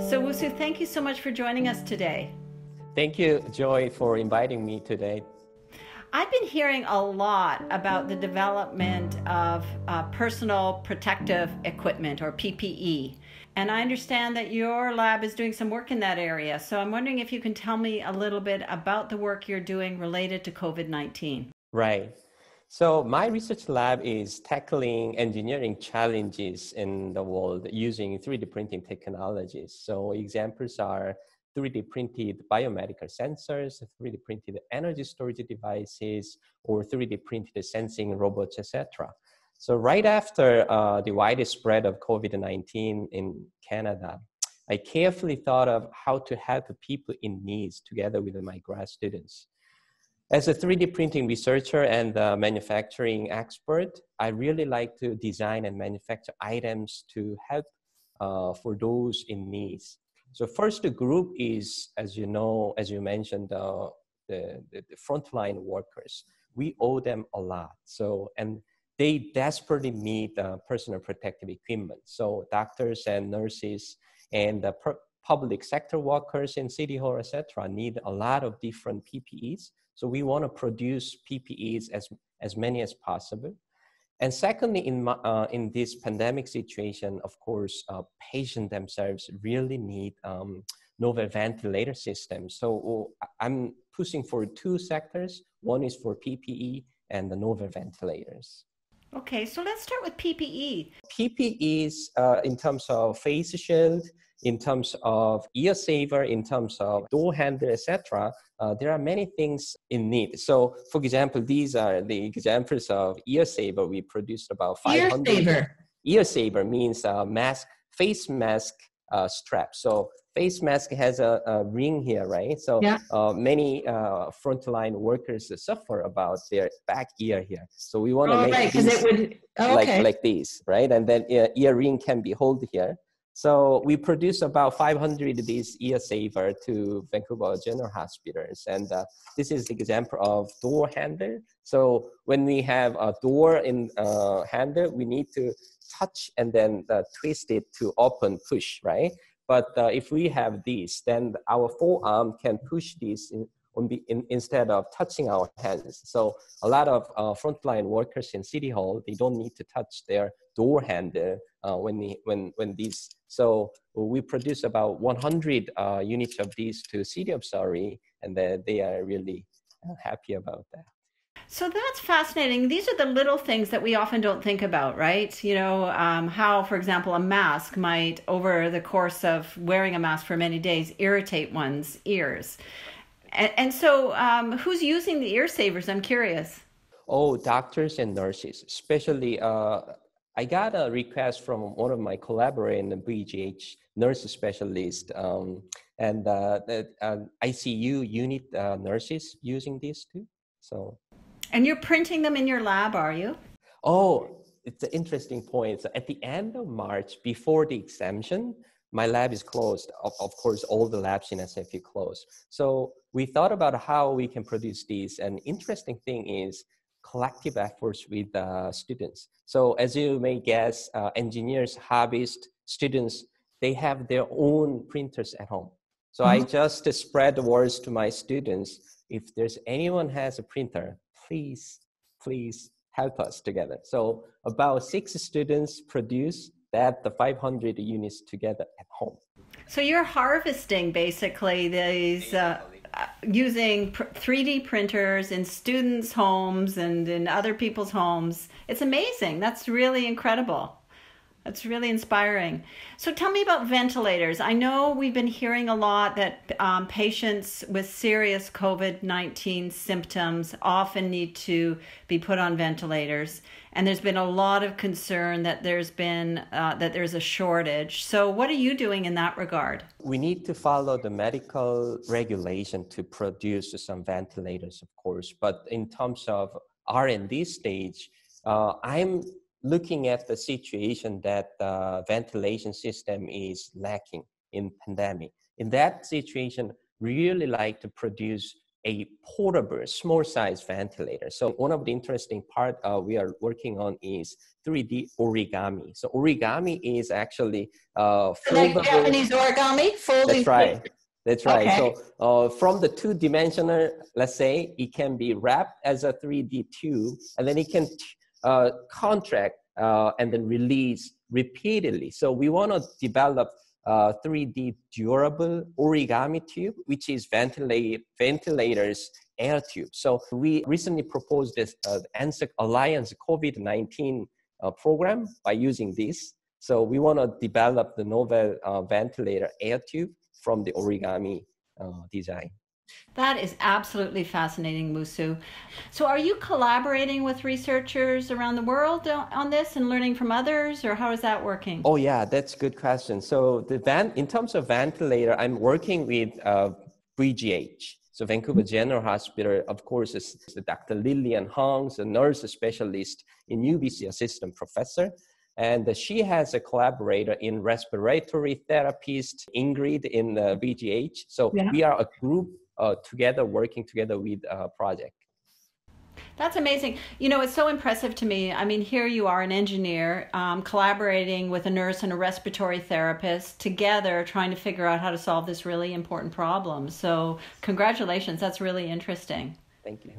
So, Woo-Soo, thank you so much for joining us today. Thank you, Joy, for inviting me today. I've been hearing a lot about the development of uh, personal protective equipment or PPE. And I understand that your lab is doing some work in that area. So I'm wondering if you can tell me a little bit about the work you're doing related to COVID 19. Right. So my research lab is tackling engineering challenges in the world using 3D printing technologies. So examples are 3D printed biomedical sensors, 3D printed energy storage devices, or 3D printed sensing robots, etc. So right after uh, the widest spread of COVID-19 in Canada, I carefully thought of how to help people in need together with my grad students. As a 3D printing researcher and manufacturing expert, I really like to design and manufacture items to help uh, for those in needs. So first the group is, as you know, as you mentioned, uh, the, the, the frontline workers. We owe them a lot. So, and they desperately need uh, personal protective equipment. So doctors and nurses and the public sector workers in city hall, etc., need a lot of different PPEs. So we want to produce PPEs as, as many as possible. And secondly, in, uh, in this pandemic situation, of course, uh, patients themselves really need um, novel ventilator systems. So I'm pushing for two sectors. One is for PPE and the novel ventilators. Okay, so let's start with PPE. PPEs uh, in terms of face shield, in terms of ear saver, in terms of door handle, etc. Uh, there are many things in need. So, for example, these are the examples of ear saver. We produced about 500. Ear saver. Ear saver means a mask, face mask uh, strap. So face mask has a, a ring here, right? So yeah. uh, many uh, frontline workers suffer about their back ear here. So we want to oh, make right, these it would, oh, like, okay. like these, right? And then ear, ear ring can be held here. So we produce about 500 of these ear saver to Vancouver General Hospitals. And uh, this is the example of door handle. So when we have a door in uh, handle, we need to touch and then uh, twist it to open push, right? But uh, if we have these, then our forearm can push this in, in, instead of touching our hands. So a lot of uh, frontline workers in City Hall, they don't need to touch their door handle uh, when, the, when, when these, so we produce about 100 uh, units of these to City of Surrey, and they are really uh, happy about that. So that's fascinating. These are the little things that we often don't think about, right? You know, um, how, for example, a mask might, over the course of wearing a mask for many days, irritate one's ears. And, and so, um, who's using the ear savers? I'm curious. Oh, doctors and nurses, especially. Uh, I got a request from one of my collaborators in the VGH nurse specialist, um, and uh, the uh, ICU unit uh, nurses using this too. So and you're printing them in your lab, are you? Oh, it's an interesting point. So at the end of March, before the exemption, my lab is closed. Of, of course, all the labs in SFU closed. So we thought about how we can produce these. And interesting thing is collective efforts with uh, students. So as you may guess, uh, engineers, hobbyists, students, they have their own printers at home. So mm-hmm. I just spread the words to my students. If there's anyone has a printer, please, please help us together. So about six students produce that the 500 units together at home. So you're harvesting basically these uh, using 3D printers in students' homes and in other people's homes. It's amazing. That's really incredible. That's really inspiring. So tell me about ventilators. I know we've been hearing a lot that um, patients with serious COVID 19 symptoms often need to be put on ventilators. And there's been a lot of concern that there's been uh, that there's a shortage. So what are you doing in that regard? We need to follow the medical regulation to produce some ventilators, of course. But in terms of R&D stage, uh, I'm looking at the situation that the ventilation system is lacking in pandemic. In that situation, we really like to produce a portable, small size ventilator. So one of the interesting part uh, we are working on is 3D origami. So origami is actually uh, foldable. Like Japanese origami, folding. That's right. That's right. Okay. So uh, from the two dimensional, let's say it can be wrapped as a 3D tube, and then it can uh, contract uh, and then release repeatedly. So we want to develop uh, 3D durable origami tube, which is ventilate, ventilators air tube. So we recently proposed this uh, NSERC Alliance COVID-19 uh, program by using this. So we want to develop the novel uh, ventilator air tube from the origami uh, design. That is absolutely fascinating, Woo-Soo. So, are you collaborating with researchers around the world on this and learning from others, or how is that working? Oh, yeah, that's a good question. So, the van, in terms of ventilator, I'm working with uh, VGH. So, Vancouver General Hospital, of course, is Dr. Lillian Hung, a nurse specialist in UBC assistant professor. And she has a collaborator in respiratory therapist, Ingrid in uh, VGH. So yeah. we are a group together, working together with a project. That's amazing. You know, it's so impressive to me. I mean, here you are, an engineer, um, collaborating with a nurse and a respiratory therapist together, trying to figure out how to solve this really important problem. So, congratulations. That's really interesting. Thank you.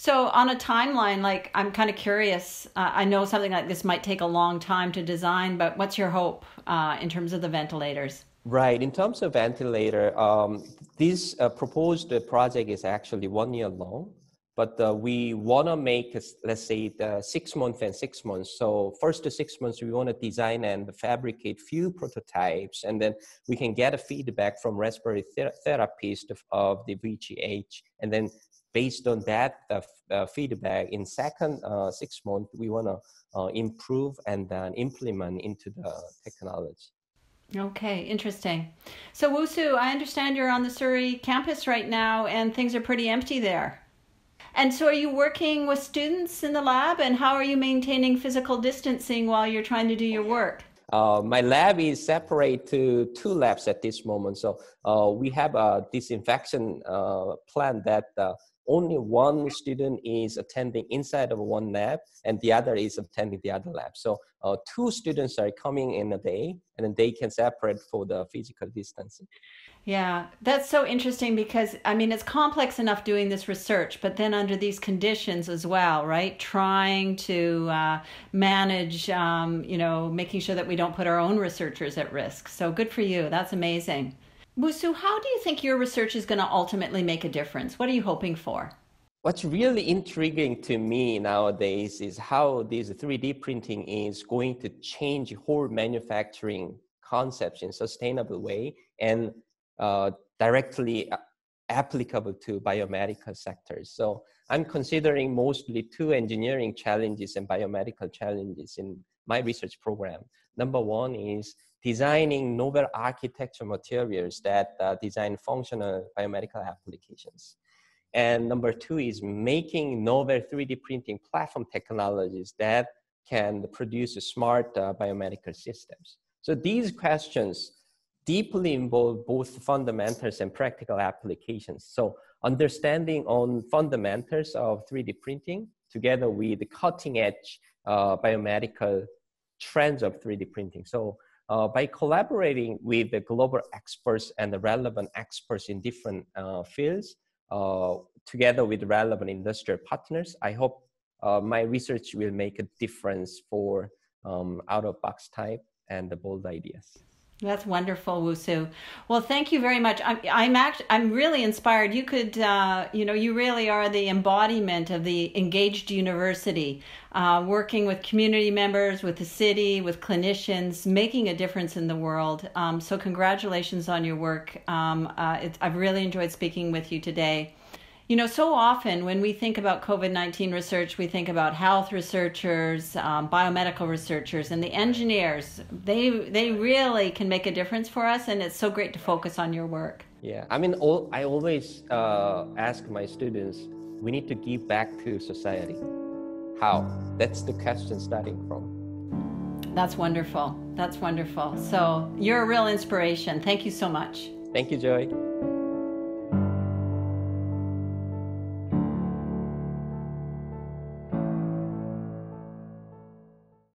So, on a timeline, like, I'm kind of curious. Uh, I know something like this might take a long time to design, but what's your hope uh, in terms of the ventilators? Right. In terms of ventilator, um, this uh, proposed project is actually one year long, but uh, we want to make, let's say, the six months and six months. So first to six months, we want to design and fabricate few prototypes, and then we can get a feedback from respiratory ther- therapist of, of, the VGH, and then based on that uh, feedback, in second uh, six months, we want to uh, improve and then implement into the technology. Okay, interesting. So, Woo-Soo, I understand you're on the Surrey campus right now and things are pretty empty there. And so, are you working with students in the lab and how are you maintaining physical distancing while you're trying to do your work? Uh, my lab is separate to two labs at this moment. So, uh, we have a disinfection uh, plan that uh, only one student is attending inside of one lab and the other is attending the other lab. So uh, two students are coming in a day and then they can separate for the physical distancing. Yeah, that's so interesting because I mean, it's complex enough doing this research, but then under these conditions as well, right? Trying to uh, manage, um, you know, making sure that we don't put our own researchers at risk. So good for you. That's amazing. Woo-Soo, how do you think your research is going to ultimately make a difference? What are you hoping for? What's really intriguing to me nowadays is how this 3D printing is going to change whole manufacturing concepts in a sustainable way and uh, directly applicable to biomedical sectors. So I'm considering mostly two engineering challenges and biomedical challenges in my research program. Number one is designing novel architecture materials that uh, design functional biomedical applications. And number two is making novel 3D printing platform technologies that can produce smart uh, biomedical systems. So these questions deeply involve both fundamentals and practical applications. So understanding on fundamentals of 3D printing together with the cutting edge uh, biomedical trends of 3D printing. So uh, by collaborating with the global experts and the relevant experts in different uh, fields, uh, together with relevant industrial partners, I hope uh, my research will make a difference for um, out-of-box type and the bold ideas. That's wonderful, Woo-Soo. Well, thank you very much. I'm I'm act, I'm really inspired. You could, uh, you know, you really are the embodiment of the engaged university, uh, working with community members, with the city, with clinicians, making a difference in the world. Um, so, congratulations on your work. Um, uh, I've really enjoyed speaking with you today. You know, so often when we think about COVID 19 research, we think about health researchers, um, biomedical researchers, and the engineers. They, they really can make a difference for us, and it's so great to focus on your work. Yeah, I mean, all, I always uh, ask my students we need to give back to society. How? That's the question starting from. That's wonderful. That's wonderful. So you're a real inspiration. Thank you so much. Thank you, Joy.